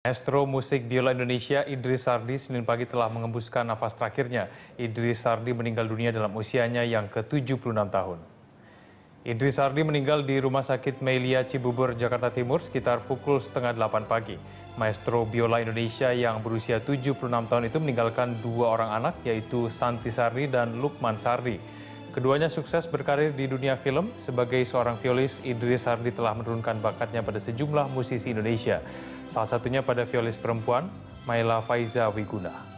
Maestro musik biola Indonesia Idris Sardi Senin pagi telah mengembuskan nafas terakhirnya. Idris Sardi meninggal dunia dalam usianya yang ke-76 tahun. Idris Sardi meninggal di Rumah Sakit Melia Cibubur, Jakarta Timur sekitar pukul setengah delapan pagi. Maestro biola Indonesia yang berusia 76 tahun itu meninggalkan dua orang anak yaitu Santi Sardi dan Lukman Sardi. Keduanya sukses berkarir di dunia film. Sebagai seorang violis, Idris Sardi telah menurunkan bakatnya pada sejumlah musisi Indonesia. Salah satunya pada violis perempuan, Maila Faiza Wiguna.